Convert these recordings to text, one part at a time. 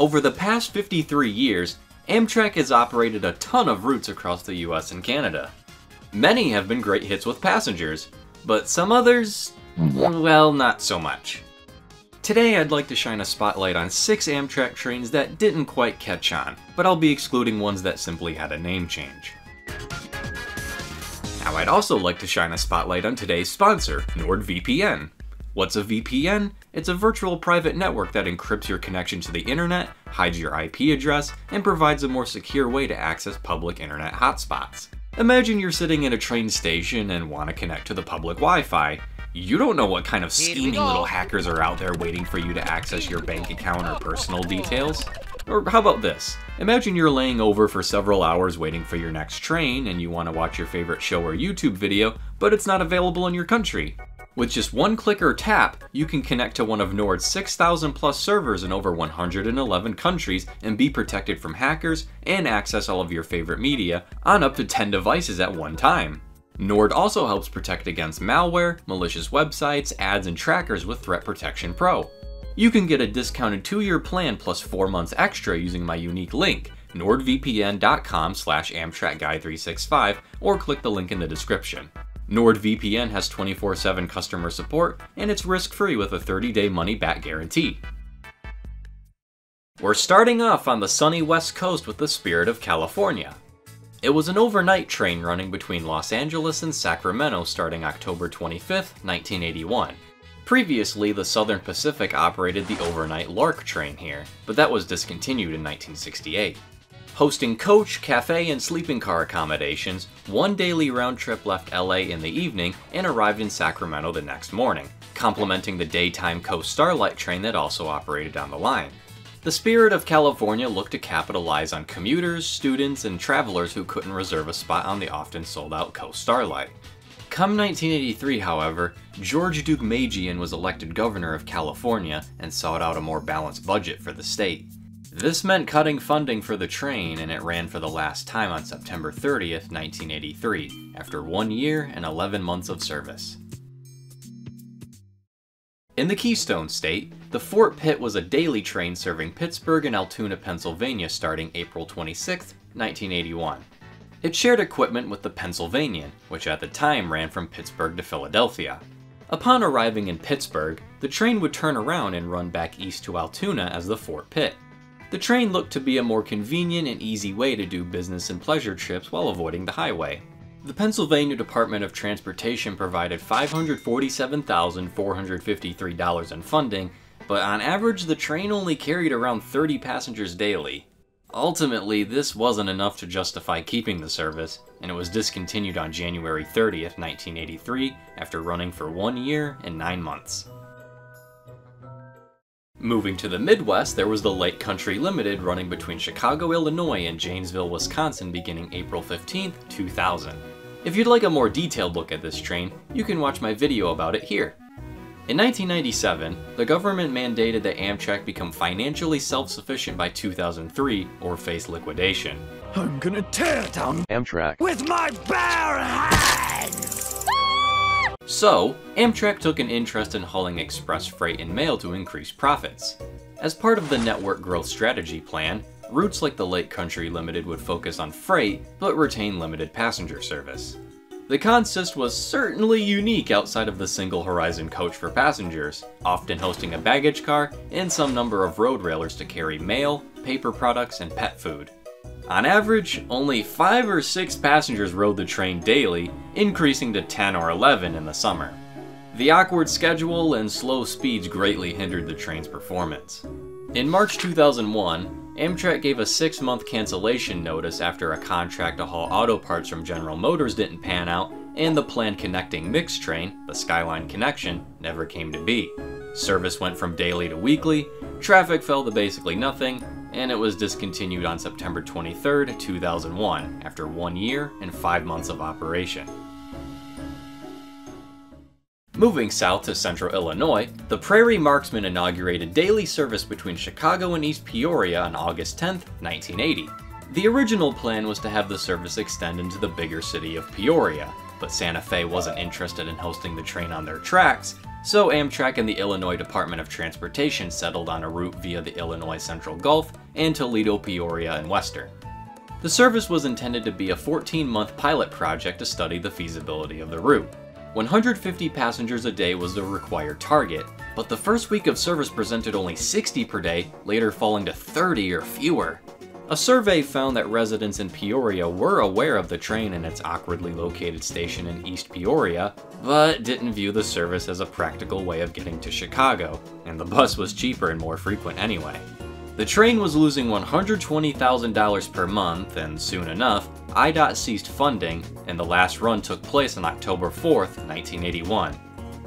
Over the past 53 years, Amtrak has operated a ton of routes across the US and Canada. Many have been great hits with passengers, but some others, well, not so much. Today I'd like to shine a spotlight on six Amtrak trains that didn't quite catch on, but I'll be excluding ones that simply had a name change. Now I'd also like to shine a spotlight on today's sponsor, NordVPN. What's a VPN? It's a virtual private network that encrypts your connection to the internet, hides your IP address, and provides a more secure way to access public internet hotspots. Imagine you're sitting in a train station and want to connect to the public Wi-Fi. You don't know what kind of scheming little hackers are out there waiting for you to access your bank account or personal details. Or how about this? Imagine you're laying over for several hours waiting for your next train and you want to watch your favorite show or YouTube video, but it's not available in your country. With just one click or tap, you can connect to one of Nord's 6,000 plus servers in over 111 countries and be protected from hackers and access all of your favorite media on up to 10 devices at one time. Nord also helps protect against malware, malicious websites, ads, and trackers with Threat Protection Pro. You can get a discounted 2-year plan plus 4 months extra using my unique link, nordvpn.com slash amtrakguy365, or click the link in the description. NordVPN has 24-7 customer support, and it's risk-free with a 30-day money-back guarantee. We're starting off on the sunny west coast with the Spirit of California. It was an overnight train running between Los Angeles and Sacramento starting October 25, 1981. Previously, the Southern Pacific operated the overnight Lark train here, but that was discontinued in 1968. Hosting coach, cafe, and sleeping car accommodations, one daily round trip left LA in the evening and arrived in Sacramento the next morning, complementing the daytime Coast Starlight train that also operated on the line. The Spirit of California looked to capitalize on commuters, students, and travelers who couldn't reserve a spot on the often sold out Coast Starlight. Come 1983, however, George Deukmejian was elected governor of California and sought out a more balanced budget for the state. This meant cutting funding for the train, and it ran for the last time on September 30th, 1983, after one year and 11 months of service. In the Keystone State, the Fort Pitt was a daily train serving Pittsburgh and Altoona, Pennsylvania starting April 26, 1981. It shared equipment with the Pennsylvanian, which at the time ran from Pittsburgh to Philadelphia. Upon arriving in Pittsburgh, the train would turn around and run back east to Altoona as the Fort Pitt. The train looked to be a more convenient and easy way to do business and pleasure trips while avoiding the highway. The Pennsylvania Department of Transportation provided $547,453 in funding, but on average the train only carried around 30 passengers daily. Ultimately, this wasn't enough to justify keeping the service, and it was discontinued on January 30th, 1983, after running for one year and nine months. Moving to the Midwest, there was the Lake Country Limited running between Chicago, Illinois and Janesville, Wisconsin beginning April 15, 2000. If you'd like a more detailed look at this train, you can watch my video about it here. In 1997, the government mandated that Amtrak become financially self-sufficient by 2003 or face liquidation. I'm gonna tear down Amtrak. with my bare hands! So, Amtrak took an interest in hauling express freight and mail to increase profits. As part of the network growth strategy plan, routes like the Lake Country Limited would focus on freight, but retain limited passenger service. The consist was certainly unique outside of the single Horizon coach for passengers, often hosting a baggage car and some number of road railers to carry mail, paper products, and pet food. On average, only 5 or 6 passengers rode the train daily, increasing to 10 or 11 in the summer. The awkward schedule and slow speeds greatly hindered the train's performance. In March 2001, Amtrak gave a six month cancellation notice after a contract to haul auto parts from General Motors didn't pan out, and the planned connecting mix train, the Skyline Connection, never came to be. Service went from daily to weekly, traffic fell to basically nothing, and it was discontinued on September 23, 2001, after one year and five months of operation. Moving south to central Illinois, the Prairie Marksman inaugurated daily service between Chicago and East Peoria on August 10, 1980. The original plan was to have the service extend into the bigger city of Peoria, but Santa Fe wasn't interested in hosting the train on their tracks, so Amtrak and the Illinois Department of Transportation settled on a route via the Illinois Central Gulf and Toledo, Peoria, and Western. The service was intended to be a 14-month pilot project to study the feasibility of the route. 150 passengers a day was the required target, but the first week of service presented only 60 per day, later falling to 30 or fewer. A survey found that residents in Peoria were aware of the train and its awkwardly located station in East Peoria, but didn't view the service as a practical way of getting to Chicago, and the bus was cheaper and more frequent anyway. The train was losing $120,000 per month, and soon enough, IDOT ceased funding, and the last run took place on October 4, 1981.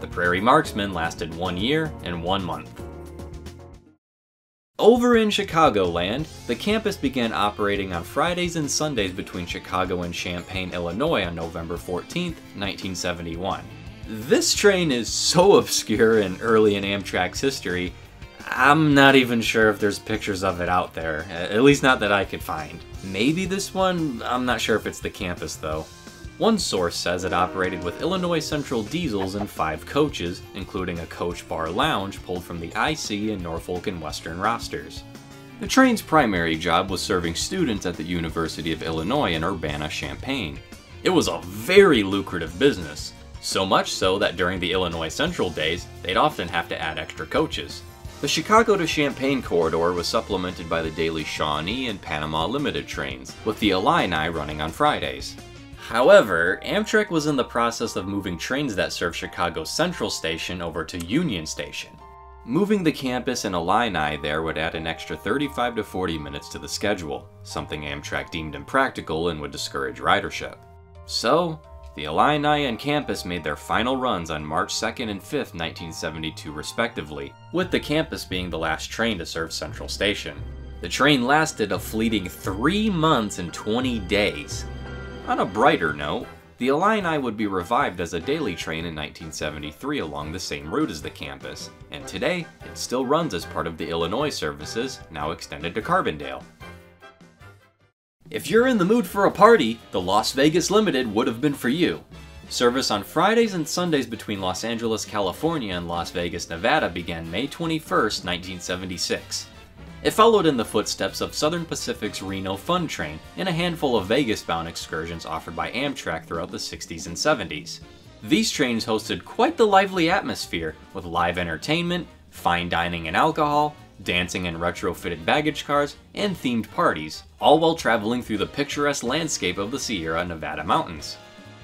The Prairie Marksman lasted one year and one month. Over in Chicagoland, the campus began operating on Fridays and Sundays between Chicago and Champaign, Illinois on November 14, 1971. This train is so obscure and early in Amtrak's history, I'm not even sure if there's pictures of it out there, at least not that I could find. Maybe this one, I'm not sure if it's the campus though. One source says it operated with Illinois Central diesels and five coaches, including a coach bar lounge pulled from the IC and Norfolk and Western rosters. The train's primary job was serving students at the University of Illinois in Urbana-Champaign. It was a very lucrative business, so much so that during the Illinois Central days, they'd often have to add extra coaches. The Chicago to Champaign corridor was supplemented by the daily Shawnee and Panama Limited trains, with the Illini running on Fridays. However, Amtrak was in the process of moving trains that serve Chicago Central Station over to Union Station. Moving the campus and Illini there would add an extra 35 to 40 minutes to the schedule, something Amtrak deemed impractical and would discourage ridership. So, the Illini and campus made their final runs on March 2nd and 5th, 1972 respectively, with the campus being the last train to serve Central Station. The train lasted a fleeting 3 months and 20 days, on a brighter note, the Illini would be revived as a daily train in 1973 along the same route as the campus, and today it still runs as part of the Illinois services, now extended to Carbondale. If you're in the mood for a party, the Las Vegas Limited would have been for you. Service on Fridays and Sundays between Los Angeles, California and Las Vegas, Nevada began May 21, 1976. It followed in the footsteps of Southern Pacific's Reno Fun Train and a handful of Vegas-bound excursions offered by Amtrak throughout the 60s and 70s. These trains hosted quite the lively atmosphere, with live entertainment, fine dining and alcohol, dancing in retrofitted baggage cars, and themed parties, all while traveling through the picturesque landscape of the Sierra Nevada mountains.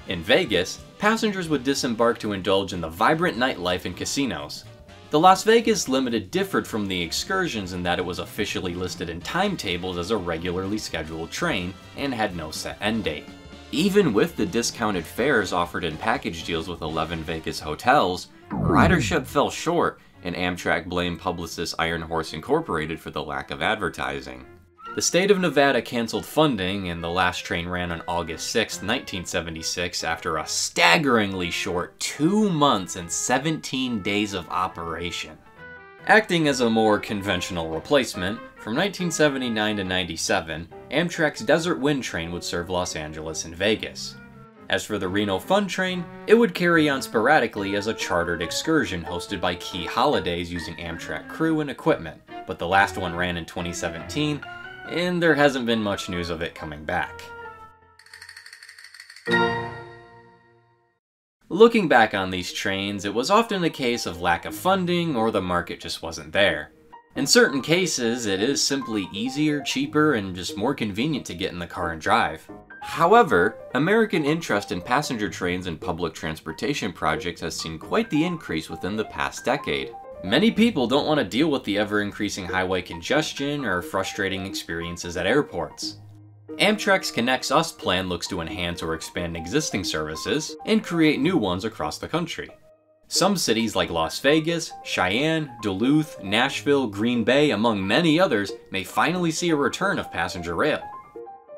In Vegas, passengers would disembark to indulge in the vibrant nightlife and casinos, the Las Vegas Limited differed from the excursions in that it was officially listed in timetables as a regularly scheduled train and had no set end date. Even with the discounted fares offered in package deals with 11 Vegas hotels, ridership fell short and Amtrak blamed publicist Iron Horse Incorporated for the lack of advertising. The state of Nevada canceled funding, and the last train ran on August 6, 1976, after a staggeringly short two months and 17 days of operation. Acting as a more conventional replacement, from 1979 to 97, Amtrak's Desert Wind Train would serve Los Angeles and Vegas. As for the Reno Fun Train, it would carry on sporadically as a chartered excursion hosted by key holidays using Amtrak crew and equipment, but the last one ran in 2017 and there hasn't been much news of it coming back. Looking back on these trains, it was often a case of lack of funding or the market just wasn't there. In certain cases, it is simply easier, cheaper, and just more convenient to get in the car and drive. However, American interest in passenger trains and public transportation projects has seen quite the increase within the past decade. Many people don't want to deal with the ever-increasing highway congestion or frustrating experiences at airports. Amtrak's Connects Us plan looks to enhance or expand existing services and create new ones across the country. Some cities like Las Vegas, Cheyenne, Duluth, Nashville, Green Bay, among many others, may finally see a return of passenger rail.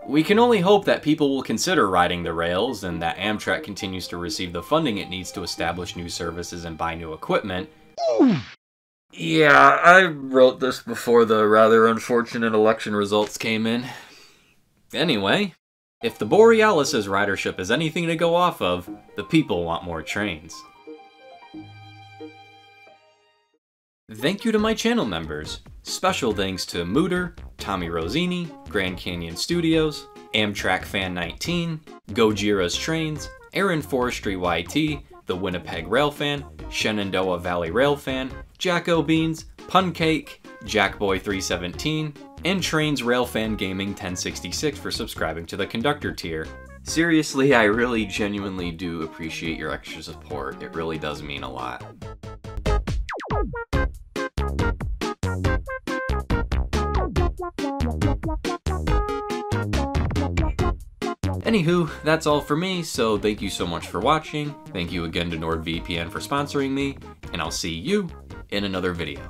We can only hope that people will consider riding the rails and that Amtrak continues to receive the funding it needs to establish new services and buy new equipment yeah, I wrote this before the rather unfortunate election results came in. Anyway, if the Borealis' ridership is anything to go off of, the people want more trains. Thank you to my channel members. Special thanks to Mooter, Tommy Rosini, Grand Canyon Studios, Amtrak Fan 19, Gojira's Trains, Aaron Forestry YT, The Winnipeg Rail Fan, Shenandoah Valley Rail Fan, Jacko Beans, Puncake, Jackboy317, and Trains Railfan Gaming 1066 for subscribing to the conductor tier. Seriously, I really genuinely do appreciate your extra support. It really does mean a lot. Anywho, that's all for me, so thank you so much for watching. Thank you again to NordVPN for sponsoring me, and I'll see you in another video.